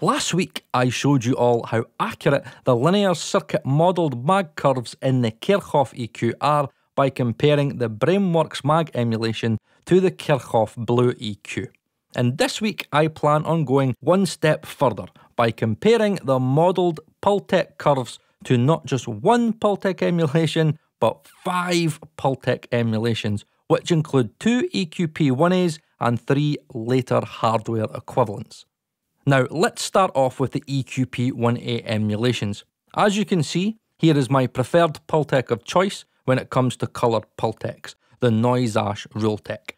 Last week, I showed you all how accurate the linear circuit modelled mag curves in the Kirchhoff EQ are by comparing the Brainworx mag emulation to the Kirchhoff Blue EQ. And this week, I plan on going one step further by comparing the modelled Pultec curves to not just one Pultec emulation, but five Pultec emulations, which include two EQP1As and three later hardware equivalents. Now, let's start off with the EQP1A emulations. As you can see, here is my preferred Pultec of choice when it comes to colour Pultecs, the NoiseAsh Rule Tec.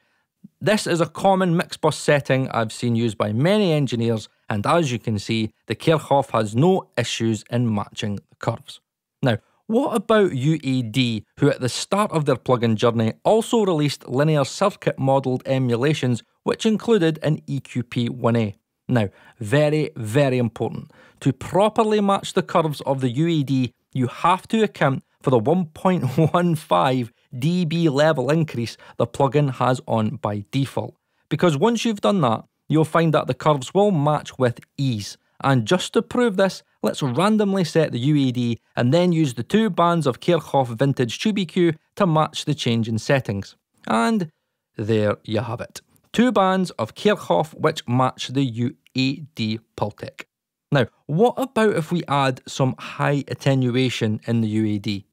This is a common mix bus setting I've seen used by many engineers, and as you can see, the Kirchhoff has no issues in matching the curves. Now, what about UAD, who at the start of their plugin journey also released linear circuit modelled emulations, which included an EQP1A? Now, very, very important. To properly match the curves of the UAD, you have to account for the 1.15 dB level increase the plugin has on by default. Because once you've done that, you'll find that the curves will match with ease. And just to prove this, let's randomly set the UAD and then use the two bands of Kirchhoff Vintage Tube EQ to match the change in settings. And there you have it. Two bands of Kirchhoff which match the UAD Pultec. Now, what about if we add some high attenuation in the UAD?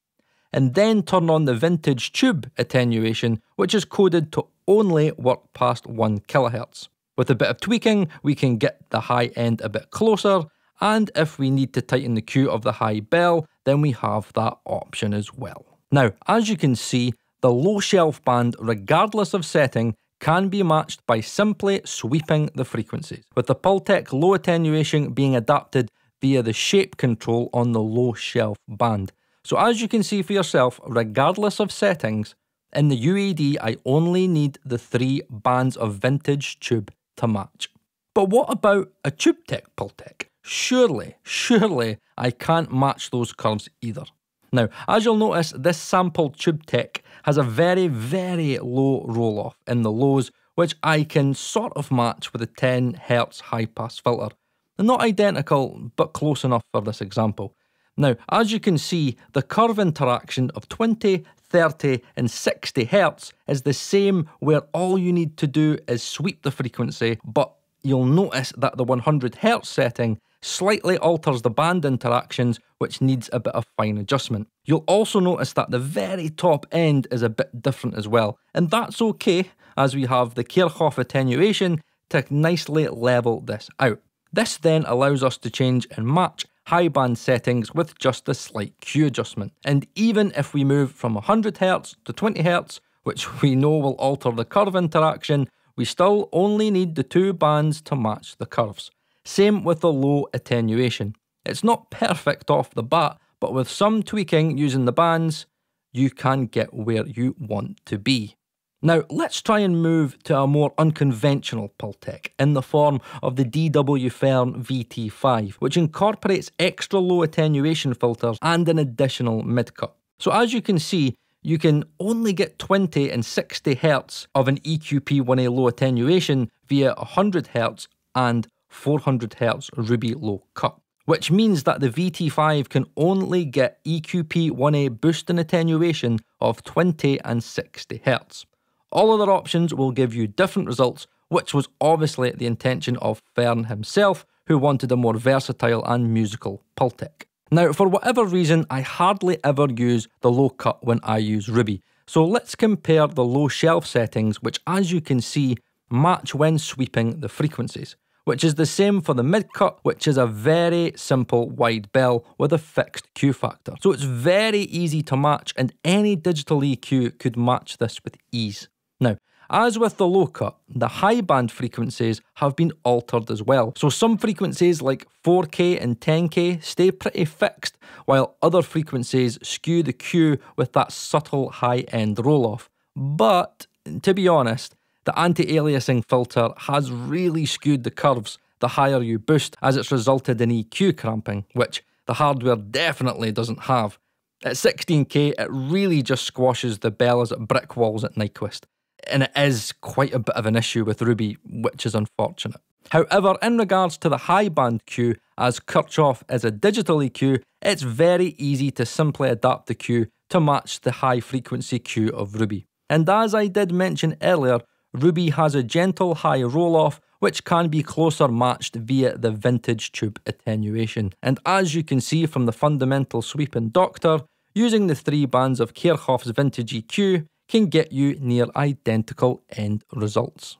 And then turn on the vintage tube attenuation, which is coded to only work past 1 kHz. With a bit of tweaking, we can get the high end a bit closer, and if we need to tighten the Q of the high bell, then we have that option as well. Now, as you can see, the low shelf band, regardless of setting, can be matched by simply sweeping the frequencies, with the Pultec low attenuation being adapted via the shape control on the low shelf band. So as you can see for yourself, regardless of settings, in the UAD I only need the three bands of vintage tube to match. But what about a TubeTech Pultec? Surely, surely I can't match those curves either. Now, as you'll notice, this sampled TubeTech has a very, very low roll off in the lows, which I can sort of match with a 10 Hz high pass filter. They're not identical, but close enough for this example. Now, as you can see, the curve interaction of 20, 30 and 60 Hz is the same where all you need to do is sweep the frequency, but you'll notice that the 100 Hz setting slightly alters the band interactions, which needs a bit of fine adjustment. You'll also notice that the very top end is a bit different as well, and that's okay as we have the Kirchhoff attenuation to nicely level this out. This then allows us to change and match high band settings with just a slight Q adjustment. And even if we move from 100Hz to 20Hz, which we know will alter the curve interaction, we still only need the two bands to match the curves. Same with the low attenuation. It's not perfect off the bat, but with some tweaking using the bands, you can get where you want to be. Now, let's try and move to a more unconventional Pultec in the form of the DW Fearn VT5, which incorporates extra low attenuation filters and an additional mid-cut. So as you can see, you can only get 20 and 60 Hz of an EQP1A low attenuation via 100 Hz and 400Hz Ruby low cut, which means that the VT5 can only get EQP1A boost and attenuation of 20 and 60 Hz. All other options will give you different results, which was obviously the intention of Fearn himself, who wanted a more versatile and musical Pultec. Now, for whatever reason, I hardly ever use the low cut when I use Ruby, so let's compare the low shelf settings, which as you can see, match when sweeping the frequencies which is the same for the mid cut, which is a very simple wide bell with a fixed Q factor. So it's very easy to match, and any digital EQ could match this with ease. Now, as with the low cut, the high band frequencies have been altered as well. So some frequencies like 4K and 10K stay pretty fixed, while other frequencies skew the Q with that subtle high end roll off. But to be honest, the anti-aliasing filter has really skewed the curves the higher you boost as it's resulted in EQ cramping, which the hardware definitely doesn't have. At 16k, it really just squashes the bells at brick walls at Nyquist, and it is quite a bit of an issue with Ruby, which is unfortunate. However, in regards to the high band Q, as Kirchhoff is a digital EQ, it's very easy to simply adapt the Q to match the high frequency Q of Ruby. And as I did mention earlier, Ruby has a gentle high roll off which can be closer matched via the vintage tube attenuation. And as you can see from the fundamental sweep in Doctor, using the three bands of Kirchhoff's vintage EQ can get you near identical end results.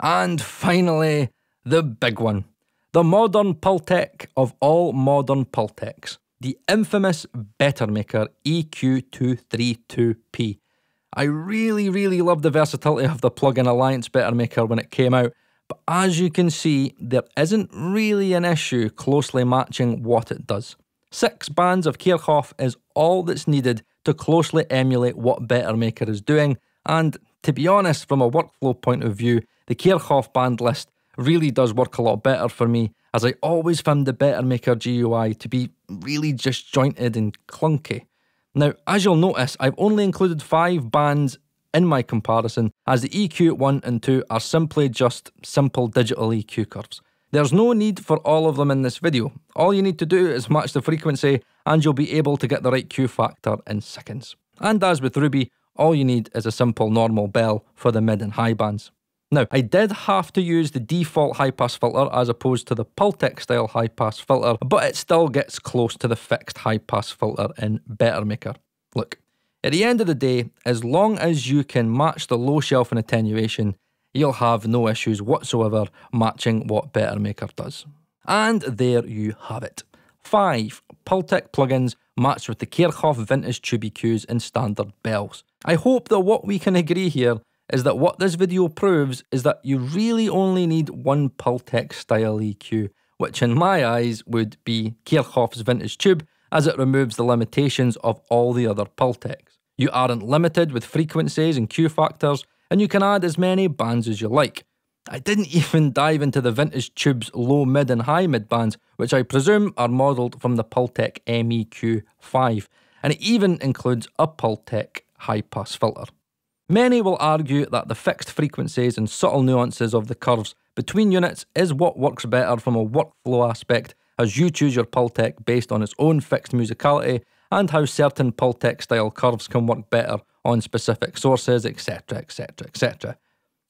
And finally, the big one. The modern Pultec of all modern Pultecs. The infamous Bettermaker EQ232P. I really, really love the versatility of the plug-in Alliance Bettermaker when it came out, but as you can see, there isn't really an issue closely matching what it does. Six bands of Kirchhoff is all that's needed to closely emulate what Bettermaker is doing, and to be honest, from a workflow point of view, the Kirchhoff band list really does work a lot better for me, as I always found the Bettermaker GUI to be really disjointed and clunky. Now, as you'll notice, I've only included five bands in my comparison, as the EQ 1 and 2 are simply just simple digital EQ curves. There's no need for all of them in this video. All you need to do is match the frequency and you'll be able to get the right Q factor in seconds. And as with Ruby, all you need is a simple normal bell for the mid and high bands. Now, I did have to use the default high pass filter as opposed to the Pultec style high pass filter, but it still gets close to the fixed high pass filter in Bettermaker. Look, at the end of the day, as long as you can match the low shelf and attenuation, you'll have no issues whatsoever matching what Bettermaker does. And there you have it. 5 Pultec plugins matched with the Kirchhoff vintage tube EQs and standard bells. I hope that what we can agree here is that what this video proves is that you really only need one Pultec style EQ, which in my eyes would be Kirchhoff's vintage tube as it removes the limitations of all the other Pultecs. You aren't limited with frequencies and Q factors, and you can add as many bands as you like. I didn't even dive into the vintage tube's low mid and high mid bands, which I presume are modelled from the Pultec MEQ5, and it even includes a Pultec high pass filter. Many will argue that the fixed frequencies and subtle nuances of the curves between units is what works better from a workflow aspect as you choose your Pultec based on its own fixed musicality and how certain Pultec style curves can work better on specific sources, etc., etc., etc.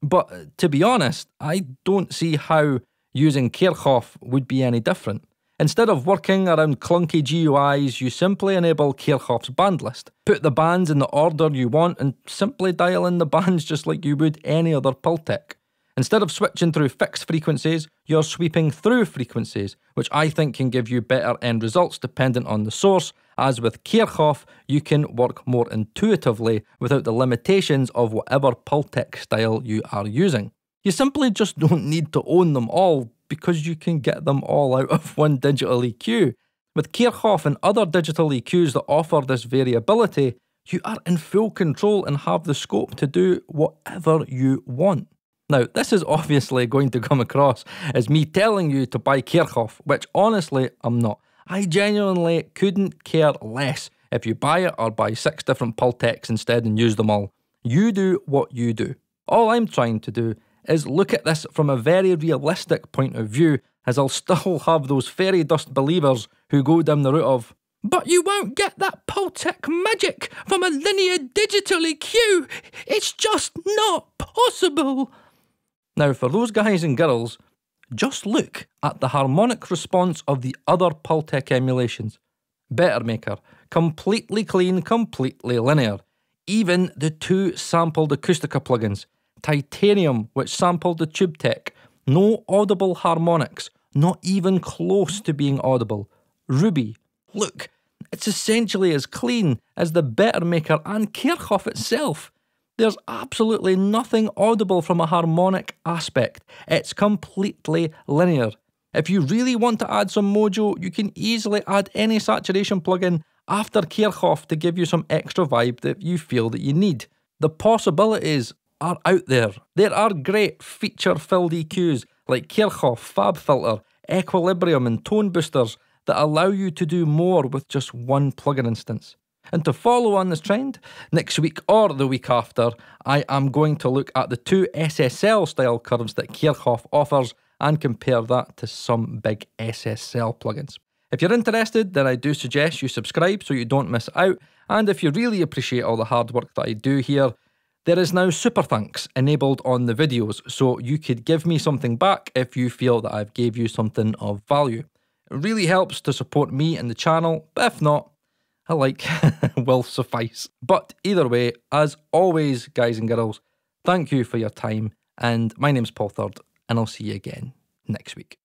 But uh, to be honest, I don't see how using Kirchhoff would be any different. Instead of working around clunky GUIs, you simply enable Kirchhoff's band list. Put the bands in the order you want and simply dial in the bands just like you would any other Pultec. Instead of switching through fixed frequencies, you're sweeping through frequencies, which I think can give you better end results dependent on the source. As with Kirchhoff, you can work more intuitively without the limitations of whatever Pultec style you are using. You simply just don't need to own them all because you can get them all out of one digital EQ. With Kirchhoff and other digital EQs that offer this variability, you are in full control and have the scope to do whatever you want. Now, this is obviously going to come across as me telling you to buy Kirchhoff, which honestly I'm not. I genuinely couldn't care less if you buy it or buy six different Pultecs instead and use them all. You do what you do. All I'm trying to do is look at this from a very realistic point of view, as I'll still have those fairy dust believers who go down the route of, but you won't get that Pultec magic from a linear digital EQ. It's just not possible. Now, for those guys and girls, just look at the harmonic response of the other Pultec emulations. Bettermaker, completely clean, completely linear. Even the two sampled Acustica plugins, Titanium, which sampled the tube tech. no audible harmonics, not even close to being audible. Ruby, look, it's essentially as clean as the Bettermaker and Kirchhoff itself. There's absolutely nothing audible from a harmonic aspect. It's completely linear. If you really want to add some mojo, you can easily add any saturation plugin after Kirchhoff to give you some extra vibe that you feel that you need. The possibilities are out there. There are great feature-filled EQs like Kirchhoff, FabFilter, Equilibrium and Tone Boosters that allow you to do more with just one plugin instance. And to follow on this trend, next week or the week after, I am going to look at the two SSL style curves that Kirchhoff offers and compare that to some big SSL plugins. If you're interested, then I do suggest you subscribe so you don't miss out. And if you really appreciate all the hard work that I do here, there is now super thanks enabled on the videos, so you could give me something back if you feel that I've gave you something of value. It really helps to support me and the channel, but if not, a like will suffice. But either way, as always, guys and girls, thank you for your time, and my name's Paul Third, and I'll see you again next week.